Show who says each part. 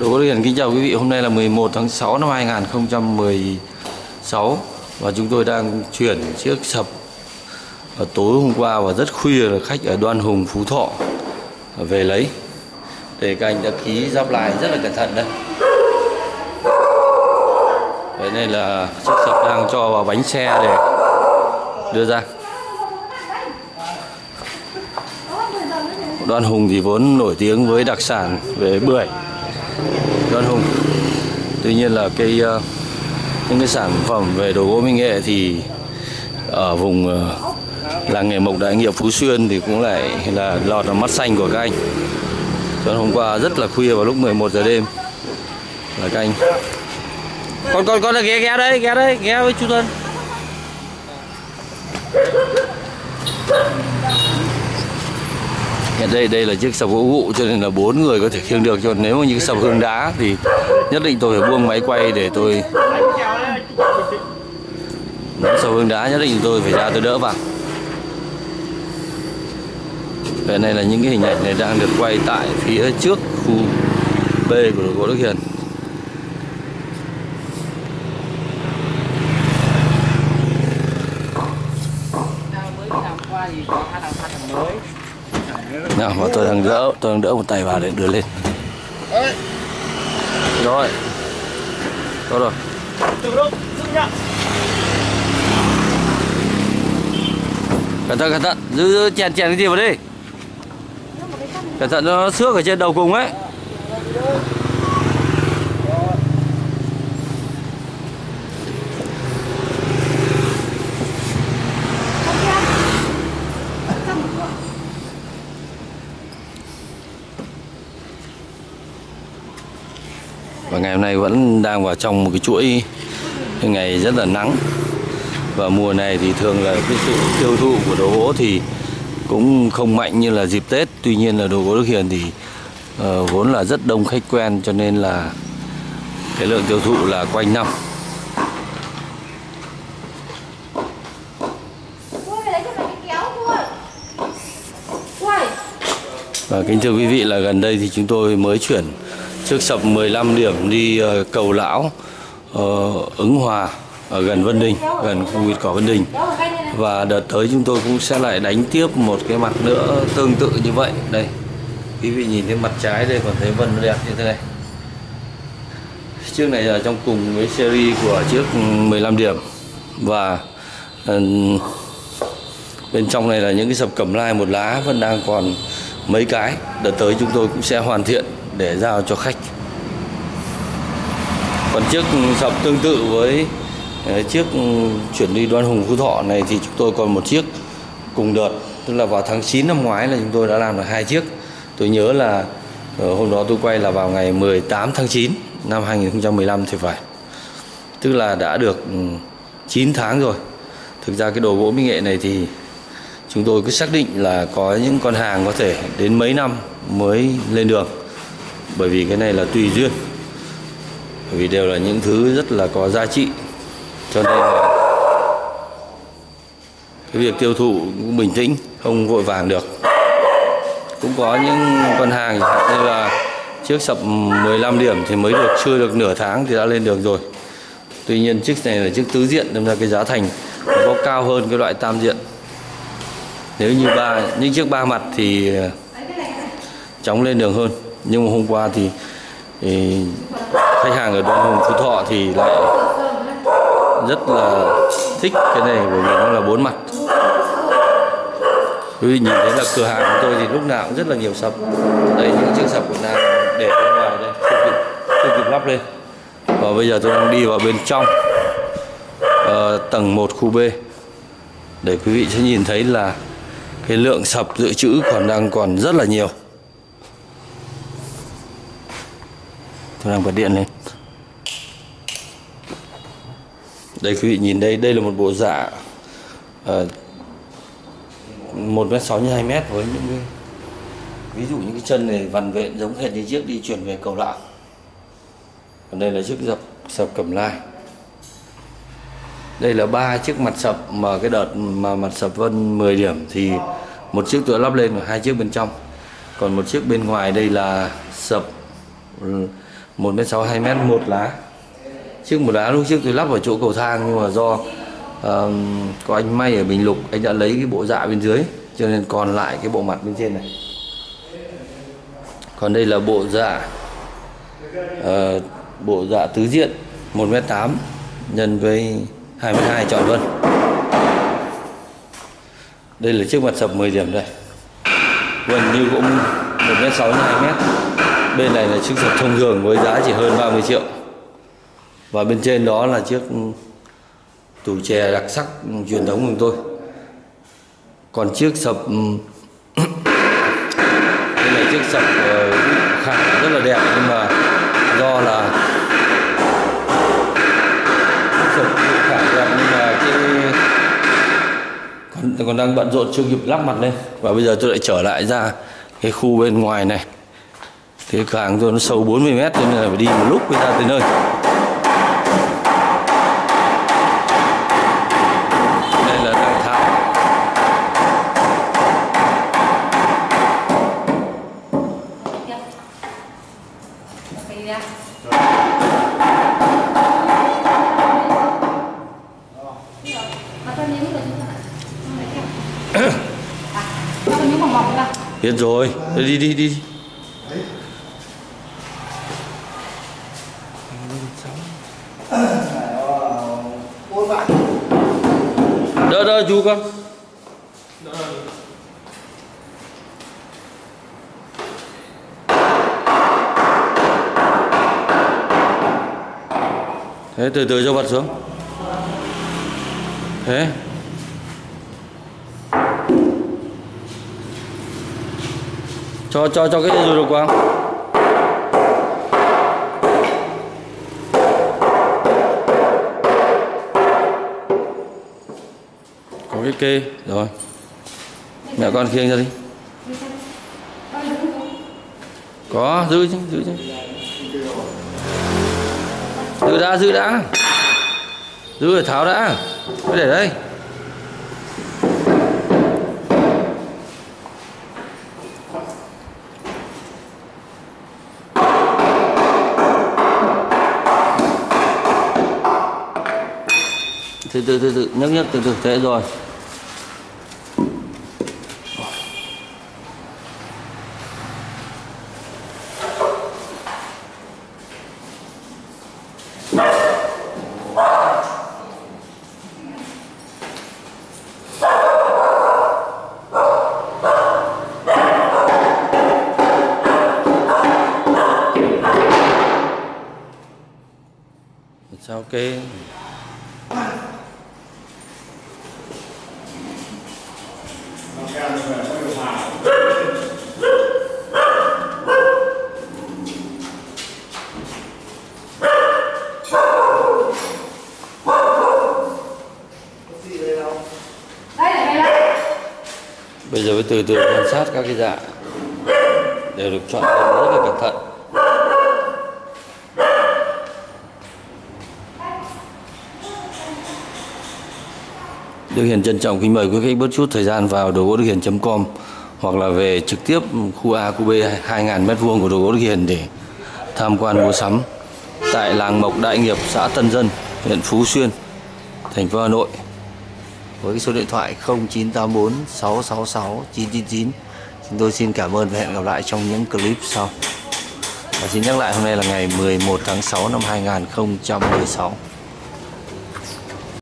Speaker 1: Đỗ Gỗ Đức Hiền kính chào quý vị. Hôm nay là 11 tháng 6 năm 2016 và chúng tôi đang chuyển chiếc sập ở tối hôm qua và rất khuya là khách ở Đoan Hùng, Phú Thọ về lấy. Để các anh đã ký giáp lại rất là cẩn thận đây. Vậy này là chiếc sập đang cho vào bánh xe để đưa ra. Đoan Hùng thì vốn nổi tiếng với đặc sản về bưởi Đoan Hùng. Tuy nhiên là cái uh, những cái sản phẩm về đồ gỗ minh nghệ thì ở vùng uh, làng nghề mộc đại nghiệp Phú Xuyên thì cũng lại là lọt vào mắt xanh của các anh. Cho hôm qua rất là khuya vào lúc 11 giờ đêm. Là các anh. Con con con là ghé ghé đây ghé đây ghé với chú Tân Hiện đây đây là chiếc sập gỗ gụ cho nên là bốn người có thể khiêng được. Cho nếu mà sập hương đá thì nhất định tôi phải buông máy quay để tôi nếu sập hương đá nhất định tôi phải ra tôi đỡ vào. Cái này là những cái hình ảnh này đang được quay tại phía trước khu B của đội gỗ Đức Hiền.
Speaker 2: Mới
Speaker 1: nào mà tôi đang đỡ tôi đang đỡ một tay vào để đưa lên. Rồi. Tốt rồi. Cẩn thận cẩn thận. Giữ, giữ chèn chèn cái gì vào đi cẩn thận nó xước ở trên đầu cùng ấy. Và ngày hôm nay vẫn đang vào trong một cái chuỗi ngày rất là nắng. Và mùa này thì thường là cái sự tiêu thụ của đồ gỗ thì cũng không mạnh như là dịp Tết. Tuy nhiên là đồ gỗ Đức Hiền thì uh, vốn là rất đông khách quen cho nên là cái lượng tiêu thụ là quanh năm. Và kính thưa quý vị là gần đây thì chúng tôi mới chuyển chiếc sập 15 điểm đi ờ, cầu lão ờ, ứng hòa ở gần Vân Đình, gần khu vực cỏ Vân Đình. Và đợt tới chúng tôi cũng sẽ lại đánh tiếp một cái mặt nữa tương tự như vậy. Đây, quý vị nhìn thấy mặt trái đây, còn thấy vân đẹp như thế này. Chiếc này là trong cùng với series của chiếc 15 điểm và ừ, bên trong này là những cái sập cẩm lai một lá vẫn đang còn mấy cái. Đợt tới chúng tôi cũng sẽ hoàn thiện để giao cho khách. Còn chiếc sập tương tự với ờ, chiếc chuyển đi đoan hùng phú thọ này thì chúng tôi còn một chiếc cùng đợt. Tức là vào tháng 9 năm ngoái là chúng tôi đã làm được hai chiếc. Tôi nhớ là ờ, hôm đó tôi quay là vào ngày 18 tháng 9 năm 2015 thì phải. Tức là đã được ừ, 9 tháng rồi. Thực ra cái đồ gỗ mỹ nghệ này thì chúng tôi cứ xác định là có những con hàng có thể đến mấy năm mới lên đường bởi vì cái này là tùy duyên. Bởi vì đều là những thứ rất là có giá trị. Cho nên là cái việc tiêu thụ cũng bình tĩnh, không vội vàng được. Cũng có những con hàng như là chiếc sập 15 điểm thì mới được chưa được nửa tháng thì đã lên đường rồi. Tuy nhiên chiếc này là chiếc tứ diện nên là cái giá thành nó có cao hơn cái loại tam diện. Nếu như ba, những chiếc ba mặt thì ờ, chóng lên đường hơn nhưng mà hôm qua thì, thì khách hàng ở đoàn hùng phú thọ thì lại rất là thích cái này bởi vì nó là bốn mặt. Quý vị nhìn thấy là cửa hàng của tôi thì lúc nào cũng rất là nhiều sập. Đây những chiếc sập của nam để bên ngoài đây không kịp không kịp lắp lên. Và bây giờ tôi đang đi vào bên trong uh, tầng 1 khu B. Để quý vị sẽ nhìn thấy là cái lượng sập dự trữ còn đang còn rất là nhiều. Tôi đang bật điện lên. Đây, quý vị nhìn đây đây là một bộ dạ ờ, một mét sáu hai mét với những cái, ví dụ những cái chân này vằn vện giống hệt như chiếc đi chuyển về cầu lạng. còn đây là chiếc dập, sập cẩm lai. Đây là ba chiếc mặt sập mà cái đợt mà mặt sập vân 10 điểm thì một chiếc tôi lắp lên và hai chiếc bên trong. Còn một chiếc bên ngoài đây là sập 1 mét 6 2 mét một lá. Chiếc một lá lúc trước tôi lắp vào chỗ cầu thang nhưng mà do ờ, có anh may ở Bình Lục anh đã lấy cái bộ dạ bên dưới cho nên còn lại cái bộ mặt bên trên này. Còn đây là bộ dạ ờ, bộ dạ tứ diện 1 mét 8 nhân với 2 mét 2 vân. Đây là chiếc mặt sập 10 điểm đây. Gần như cũng 1m6 2 mét bên này là chiếc sập thông thường với giá chỉ hơn 30 triệu. Và bên trên đó là chiếc tủ chè đặc sắc truyền thống của tôi. Còn chiếc sập ừ, đây là chiếc sập ờ, khảm rất là đẹp nhưng mà do là sập khảm đẹp nhưng mà cái còn, còn đang bận rộn chưa kịp lắp mặt lên. Và bây giờ tôi lại trở lại ra cái khu bên ngoài này cái càng hàng nó sâu 40 mét cho nên là phải đi một lúc mới ra tới nơi đây là đang tháo biết rồi Thôi đi đi đi đỡ đỡ chú con. Thế từ từ cho vật xuống. Thế. Cho cho cho cái rồi được quang có cái kê. Rồi. Mẹ con khiêng ra đi. Có, giữ chứ giữ chứ. Giữ đã giữ đã. Giữ rồi tháo đã. Cứ để đây. Từ từ từ từ. Nhấc nhấc từ từ. Thế rồi. Sao cái bây giờ phải từ từ quan sát các cái dạ. Đều được chọn rất là cẩn thận Đức Hiền trân trọng kính mời quý khách bớt chút thời gian vào đồ gỗ Đức Hiền.com hoặc là về trực tiếp khu A, khu B 2.000 m2 của đồ gỗ Đức Hiền để tham quan mua sắm tại làng Mộc Đại Nghiệp, xã Tân Dân, huyện Phú Xuyên, thành phố Hà Nội với cái số điện thoại 0984 666 999. Chúng tôi xin cảm ơn và hẹn gặp lại trong những clip sau. Và xin nhắc lại hôm nay là ngày 11 tháng 6 năm 2016.